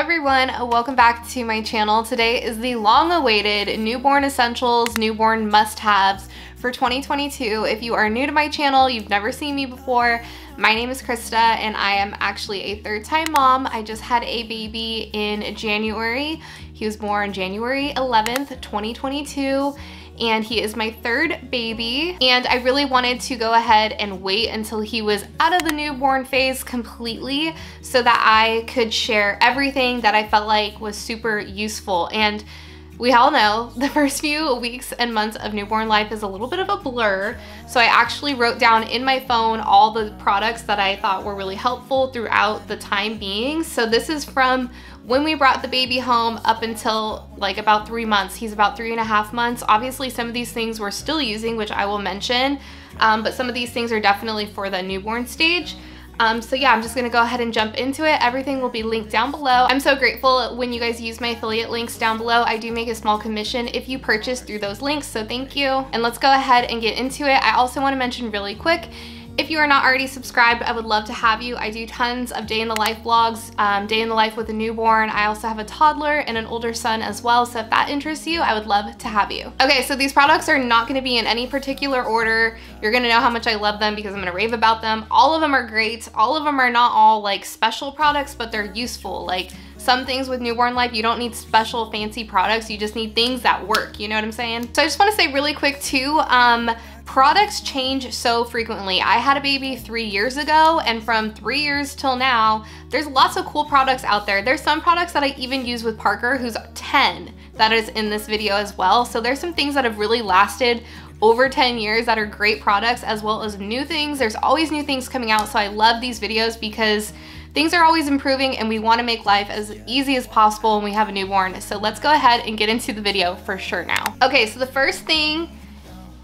everyone, welcome back to my channel. Today is the long-awaited newborn essentials, newborn must-haves for 2022. If you are new to my channel, you've never seen me before, my name is Christa and I am actually a third time mom. I just had a baby in January. He was born January 11th, 2022 and he is my third baby. And I really wanted to go ahead and wait until he was out of the newborn phase completely so that I could share everything that I felt like was super useful. And we all know the first few weeks and months of newborn life is a little bit of a blur. So I actually wrote down in my phone all the products that I thought were really helpful throughout the time being. So this is from when we brought the baby home up until like about three months. He's about three and a half months. Obviously some of these things we're still using, which I will mention, um, but some of these things are definitely for the newborn stage. Um, so yeah, I'm just gonna go ahead and jump into it. Everything will be linked down below. I'm so grateful when you guys use my affiliate links down below. I do make a small commission if you purchase through those links, so thank you. And let's go ahead and get into it. I also wanna mention really quick, if you are not already subscribed, I would love to have you. I do tons of day in the life vlogs, um, day in the life with a newborn. I also have a toddler and an older son as well, so if that interests you, I would love to have you. Okay, so these products are not gonna be in any particular order. You're gonna know how much I love them because I'm gonna rave about them. All of them are great. All of them are not all like special products, but they're useful. Like some things with newborn life, you don't need special fancy products. You just need things that work, you know what I'm saying? So I just wanna say really quick too, um, products change so frequently. I had a baby three years ago and from three years till now, there's lots of cool products out there. There's some products that I even use with Parker who's 10 that is in this video as well. So there's some things that have really lasted over 10 years that are great products as well as new things. There's always new things coming out. So I love these videos because things are always improving and we wanna make life as easy as possible when we have a newborn. So let's go ahead and get into the video for sure now. Okay, so the first thing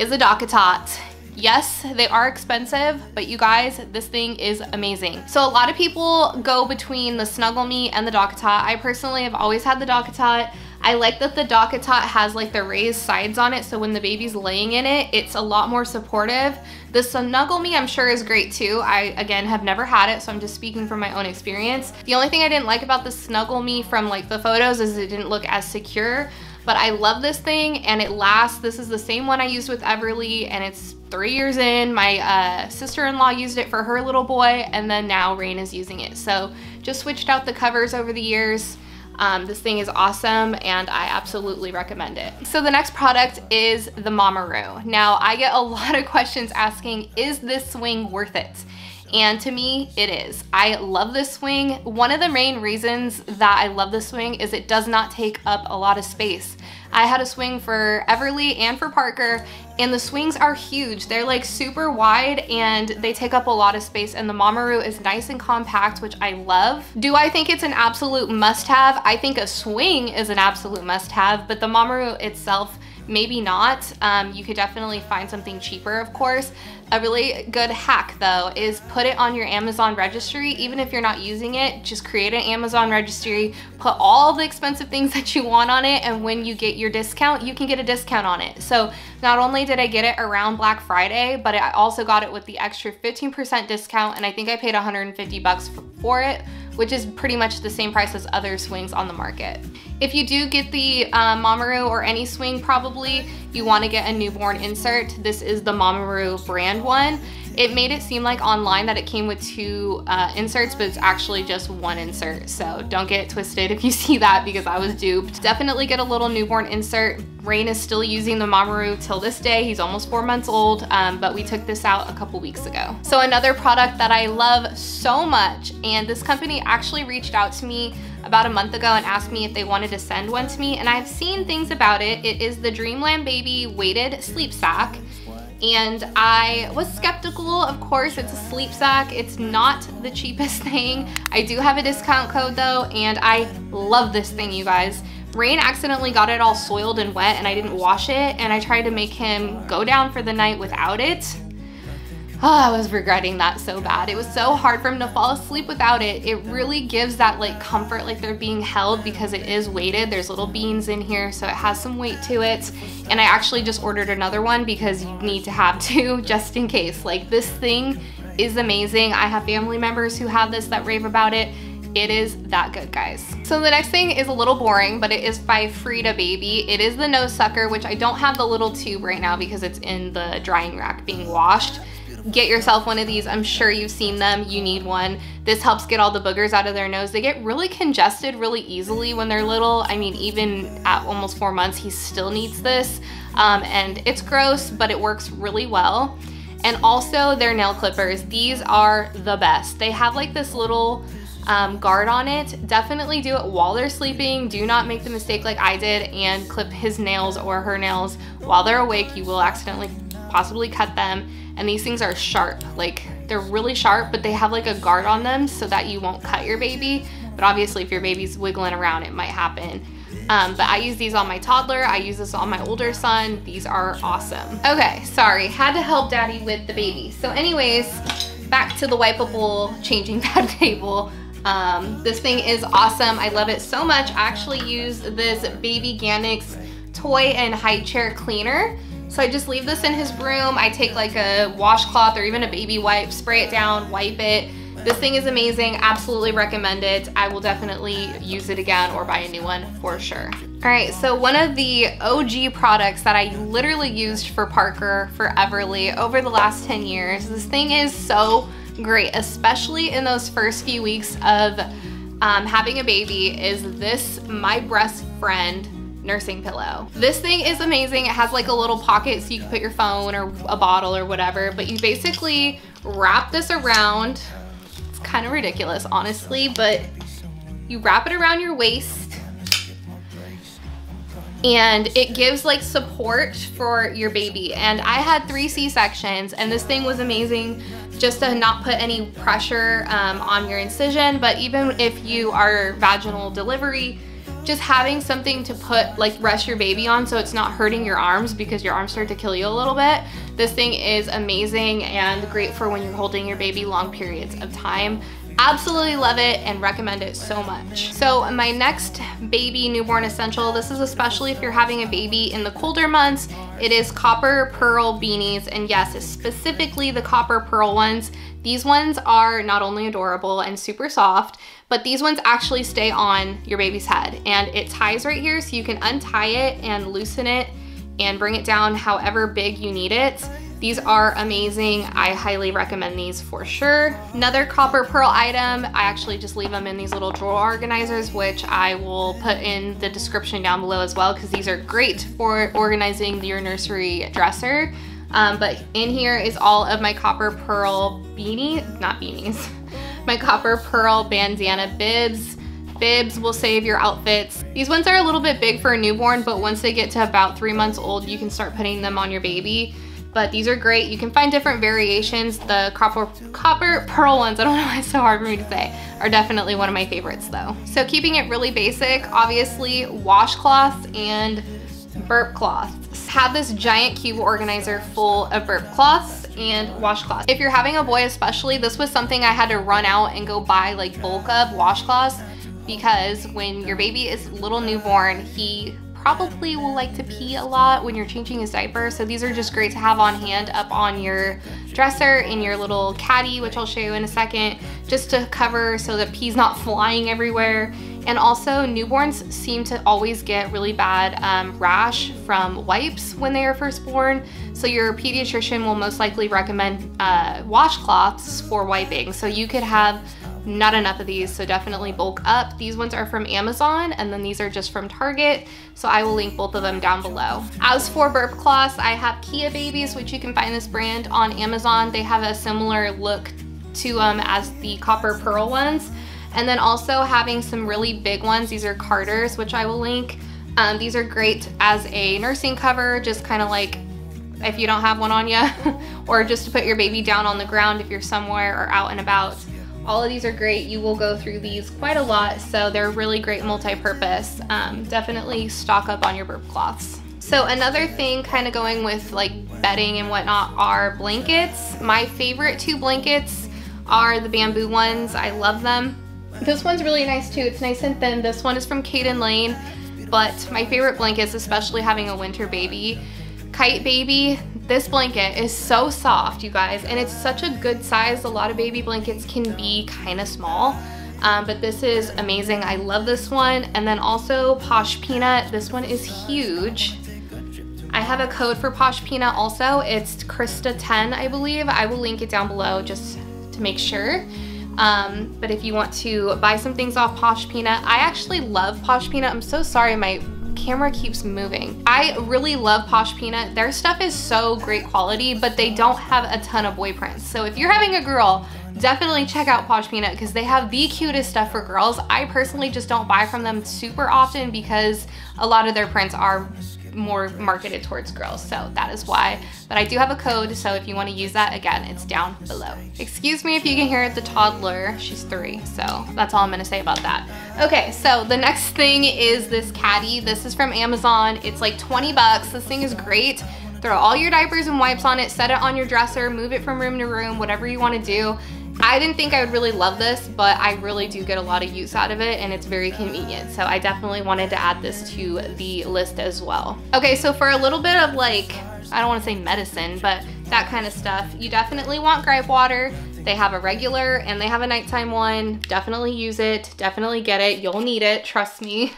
is a DockATot. Yes, they are expensive, but you guys, this thing is amazing. So a lot of people go between the Snuggle Me and the DockATot. I personally have always had the DockATot. I like that the DockATot has like the raised sides on it so when the baby's laying in it, it's a lot more supportive. The Snuggle Me I'm sure is great too. I, again, have never had it, so I'm just speaking from my own experience. The only thing I didn't like about the Snuggle Me from like the photos is it didn't look as secure but I love this thing and it lasts. This is the same one I used with Everly and it's three years in. My uh, sister-in-law used it for her little boy and then now Rain is using it. So just switched out the covers over the years. Um, this thing is awesome and I absolutely recommend it. So the next product is the Mamaroo. Now I get a lot of questions asking, is this swing worth it? And to me, it is. I love this swing. One of the main reasons that I love this swing is it does not take up a lot of space. I had a swing for Everly and for Parker and the swings are huge. They're like super wide and they take up a lot of space and the Mamaroo is nice and compact, which I love. Do I think it's an absolute must have? I think a swing is an absolute must have, but the Mamaroo itself maybe not. Um, you could definitely find something cheaper, of course. A really good hack though is put it on your Amazon registry. Even if you're not using it, just create an Amazon registry, put all the expensive things that you want on it, and when you get your discount, you can get a discount on it. So not only did I get it around Black Friday, but I also got it with the extra 15% discount, and I think I paid 150 bucks for it, which is pretty much the same price as other swings on the market. If you do get the uh, Mamaroo or any swing probably, you wanna get a newborn insert. This is the Mamaroo brand one. It made it seem like online that it came with two uh, inserts, but it's actually just one insert. So don't get twisted if you see that because I was duped. Definitely get a little newborn insert. Rain is still using the Mamaroo till this day. He's almost four months old, um, but we took this out a couple weeks ago. So another product that I love so much, and this company actually reached out to me about a month ago and asked me if they wanted to send one to me, and I've seen things about it. It is the Dreamland Baby Weighted Sleep Sack and I was skeptical. Of course, it's a sleep sack. It's not the cheapest thing. I do have a discount code though, and I love this thing, you guys. Rain accidentally got it all soiled and wet and I didn't wash it and I tried to make him go down for the night without it Oh, I was regretting that so bad. It was so hard for him to fall asleep without it. It really gives that like comfort like they're being held because it is weighted. There's little beans in here so it has some weight to it. And I actually just ordered another one because you need to have two just in case. Like this thing is amazing. I have family members who have this that rave about it. It is that good, guys. So the next thing is a little boring, but it is by Frida Baby. It is the nose sucker, which I don't have the little tube right now because it's in the drying rack being washed get yourself one of these. I'm sure you've seen them. You need one. This helps get all the boogers out of their nose. They get really congested really easily when they're little. I mean, even at almost four months, he still needs this. Um, and it's gross, but it works really well. And also their nail clippers. These are the best. They have like this little um, guard on it. Definitely do it while they're sleeping. Do not make the mistake like I did and clip his nails or her nails while they're awake. You will accidentally possibly cut them and these things are sharp. Like they're really sharp, but they have like a guard on them so that you won't cut your baby. But obviously if your baby's wiggling around, it might happen. Um, but I use these on my toddler. I use this on my older son. These are awesome. Okay, sorry, had to help daddy with the baby. So anyways, back to the wipeable changing pad table. Um, this thing is awesome. I love it so much. I actually use this Babyganics toy and high chair cleaner. So I just leave this in his room. I take like a washcloth or even a baby wipe, spray it down, wipe it. This thing is amazing, absolutely recommend it. I will definitely use it again or buy a new one for sure. All right, so one of the OG products that I literally used for Parker for Everly over the last 10 years, this thing is so great, especially in those first few weeks of um, having a baby, is this My Breast Friend nursing pillow. This thing is amazing. It has like a little pocket so you can put your phone or a bottle or whatever, but you basically wrap this around. It's kind of ridiculous, honestly, but you wrap it around your waist and it gives like support for your baby. And I had three C-sections and this thing was amazing just to not put any pressure um, on your incision. But even if you are vaginal delivery, just having something to put like rest your baby on so it's not hurting your arms because your arms start to kill you a little bit. This thing is amazing and great for when you're holding your baby long periods of time. Absolutely love it and recommend it so much. So my next baby newborn essential, this is especially if you're having a baby in the colder months, it is copper pearl beanies. And yes, specifically the copper pearl ones. These ones are not only adorable and super soft, but these ones actually stay on your baby's head and it ties right here so you can untie it and loosen it and bring it down however big you need it. These are amazing. I highly recommend these for sure. Another copper pearl item, I actually just leave them in these little drawer organizers, which I will put in the description down below as well, because these are great for organizing your nursery dresser. Um, but in here is all of my copper pearl beanie, not beanies, my copper pearl bandana bibs. Bibs will save your outfits. These ones are a little bit big for a newborn, but once they get to about three months old, you can start putting them on your baby but these are great. You can find different variations. The copper, copper pearl ones, I don't know why it's so hard for me to say, are definitely one of my favorites though. So keeping it really basic, obviously washcloths and burp cloths. Have this giant cube organizer full of burp cloths and washcloths. If you're having a boy especially, this was something I had to run out and go buy like bulk of washcloths because when your baby is little newborn, he probably will like to pee a lot when you're changing his diaper. So these are just great to have on hand up on your dresser in your little caddy, which I'll show you in a second, just to cover so that pee's not flying everywhere. And also newborns seem to always get really bad um, rash from wipes when they are first born. So your pediatrician will most likely recommend uh, washcloths for wiping. So you could have not enough of these, so definitely bulk up. These ones are from Amazon, and then these are just from Target, so I will link both of them down below. As for burp cloths, I have KeaBabies, which you can find this brand on Amazon. They have a similar look to them um, as the copper pearl ones. And then also having some really big ones. These are Carter's, which I will link. Um, these are great as a nursing cover, just kind of like if you don't have one on you, or just to put your baby down on the ground if you're somewhere or out and about. All of these are great. You will go through these quite a lot, so they're really great multi-purpose. Um, definitely stock up on your burp cloths. So another thing kind of going with like bedding and whatnot are blankets. My favorite two blankets are the bamboo ones. I love them. This one's really nice too. It's nice and thin. This one is from Caden Lane, but my favorite blankets, especially having a winter baby, Kyte Baby, this blanket is so soft, you guys, and it's such a good size. A lot of baby blankets can be kind of small. Um, but this is amazing. I love this one. And then also Posh Peanut. This one is huge. I have a code for Posh Peanut also. It's Christa10, I believe. I will link it down below just to make sure. Um, but if you want to buy some things off Posh Peanut, I actually love Posh Peanut. I'm so sorry my camera keeps moving. I really love Posh Peanut. Their stuff is so great quality, but they don't have a ton of boy prints. So if you're having a girl, definitely check out Posh Peanut because they have the cutest stuff for girls. I personally just don't buy from them super often because a lot of their prints are more marketed towards girls. So that is why but I do have a code so if you want to use that again it's down below. Excuse me if you can hear the toddler she's three so that's all I'm gonna say about that. Okay so the next thing is this caddy. This is from Amazon. It's like 20 bucks. This thing is great. Throw all your diapers and wipes on it set it on your dresser move it from room to room whatever you want to do I didn't think I would really love this, but I really do get a lot of use out of it and it's very convenient. So I definitely wanted to add this to the list as well. Okay, so for a little bit of like, I don't wanna say medicine, but that kind of stuff, you definitely want gripe water. They have a regular and they have a nighttime one. Definitely use it, definitely get it. You'll need it, trust me.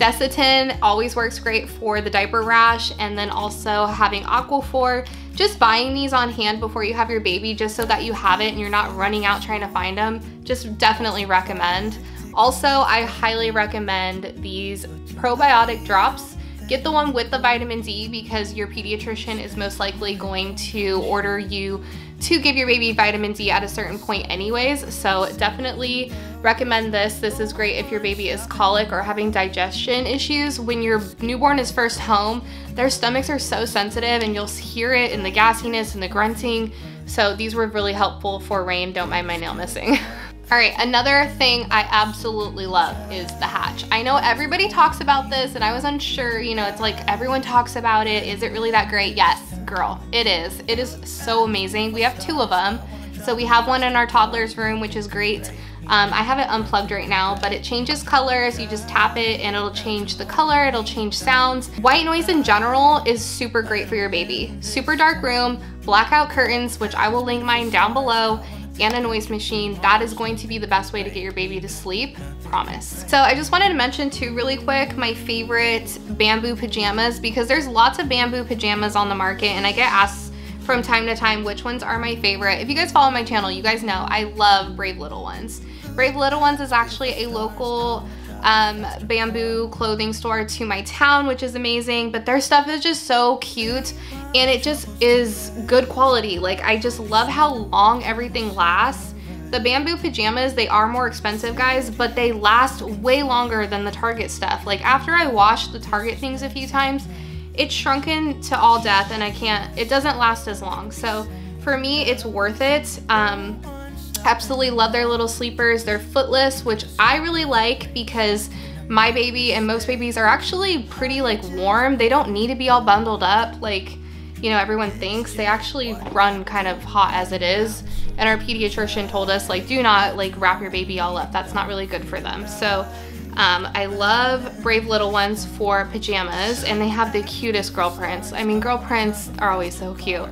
Desitin always works great for the diaper rash and then also having Aquaphor. Just buying these on hand before you have your baby just so that you have it and you're not running out trying to find them, just definitely recommend. Also, I highly recommend these probiotic drops. Get the one with the vitamin D because your pediatrician is most likely going to order you to give your baby vitamin D at a certain point anyways. So definitely recommend this. This is great if your baby is colic or having digestion issues. When your newborn is first home, their stomachs are so sensitive and you'll hear it in the gassiness and the grunting. So these were really helpful for Rain. Don't mind my nail missing. All right, another thing I absolutely love is the hatch. I know everybody talks about this and I was unsure, you know, it's like everyone talks about it. Is it really that great? Yes, girl, it is. It is so amazing. We have two of them. So we have one in our toddler's room, which is great. Um, I have it unplugged right now, but it changes colors. You just tap it and it'll change the color, it'll change sounds. White noise in general is super great for your baby. Super dark room, blackout curtains, which I will link mine down below, and a noise machine, that is going to be the best way to get your baby to sleep, promise. So I just wanted to mention too really quick my favorite bamboo pajamas because there's lots of bamboo pajamas on the market and I get asked from time to time which ones are my favorite. If you guys follow my channel, you guys know I love Brave Little Ones. Brave Little Ones is actually a local um, bamboo clothing store to my town, which is amazing. But their stuff is just so cute and it just is good quality. Like I just love how long everything lasts. The bamboo pajamas, they are more expensive guys, but they last way longer than the Target stuff. Like after I washed the Target things a few times, it's shrunken to all death and I can't, it doesn't last as long. So for me, it's worth it. Um, Absolutely love their little sleepers. They're footless, which I really like because my baby and most babies are actually pretty like warm. They don't need to be all bundled up like, you know, everyone thinks. They actually run kind of hot as it is. And our pediatrician told us like, do not like wrap your baby all up. That's not really good for them. So um, I love Brave Little Ones for pajamas and they have the cutest girl prints. I mean, girl prints are always so cute.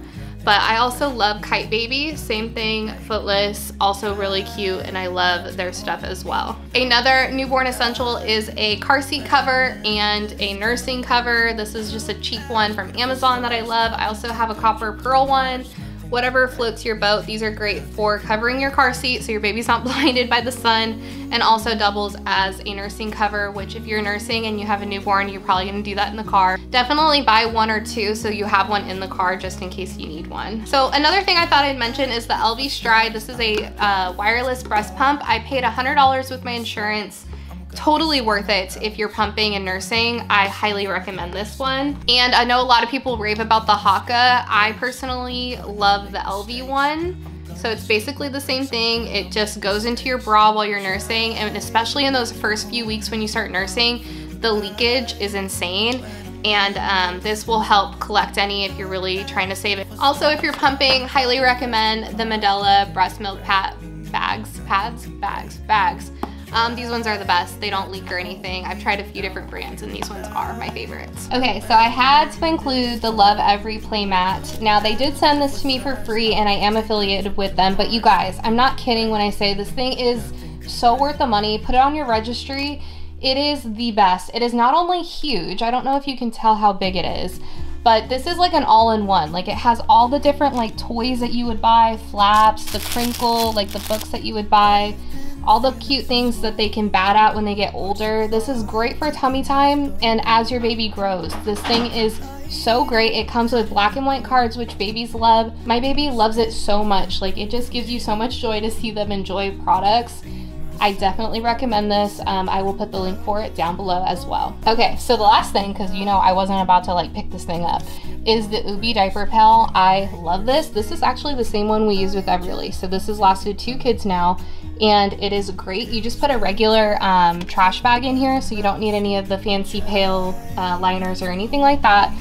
But I also love Kyte Baby, same thing, footless, also really cute, and I love their stuff as well. Another newborn essential is a car seat cover and a nursing cover. This is just a cheap one from Amazon that I love. I also have a copper pearl one whatever floats your boat. These are great for covering your car seat so your baby's not blinded by the sun and also doubles as a nursing cover, which if you're nursing and you have a newborn, you're probably gonna do that in the car. Definitely buy one or two so you have one in the car just in case you need one. So another thing I thought I'd mention is the Elvie Stride. This is a uh, wireless breast pump. I paid $100 with my insurance totally worth it if you're pumping and nursing. I highly recommend this one. And I know a lot of people rave about the Haakaa. I personally love the Elvie one. So it's basically the same thing. It just goes into your bra while you're nursing. And especially in those first few weeks when you start nursing, the leakage is insane. And um, this will help collect any if you're really trying to save it. Also, if you're pumping, highly recommend the Medela breast milk pad bags, pads, bags, bags. Um, these ones are the best. They don't leak or anything. I've tried a few different brands and these ones are my favorites. Okay, so I had to include the Lovevery playmat. Now they did send this to me for free and I am affiliated with them, but you guys, I'm not kidding when I say this thing is so worth the money. Put it on your registry. It is the best. It is not only huge, I don't know if you can tell how big it is, but this is like an all-in-one. Like it has all the different like toys that you would buy, flaps, the crinkle, like the books that you would buy, all the cute things that they can bat at when they get older. This is great for tummy time and as your baby grows. This thing is so great. It comes with black and white cards, which babies love. My baby loves it so much. Like it just gives you so much joy to see them enjoy products. I definitely recommend this. Um, I will put the link for it down below as well. Okay, so the last thing, because you know I wasn't about to like pick this thing up, is the Ubbi Diaper Pal. I love this. This is actually the same one we use with Everly. So this has lasted two kids now and it is great. You just put a regular um, trash bag in here so you don't need any of the fancy pail uh, liners or anything like that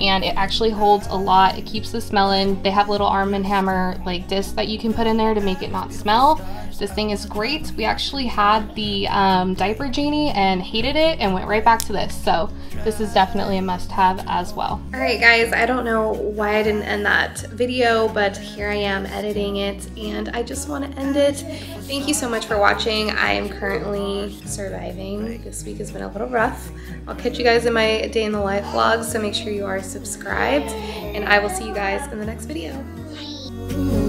and it actually holds a lot. It keeps the smell in. They have little Arm & Hammer like discs that you can put in there to make it not smell. This thing is great. We actually had the um, Diaper Genie and hated it and went right back to this. So this is definitely a must have as well. All right guys, I don't know why I didn't end that video, but here I am editing it and I just want to end it. Thank you so much for watching. I am currently surviving. This week has been a little rough. I'll catch you guys in my day in the life vlog, so make sure you are subscribed and I will see you guys in the next video. Bye.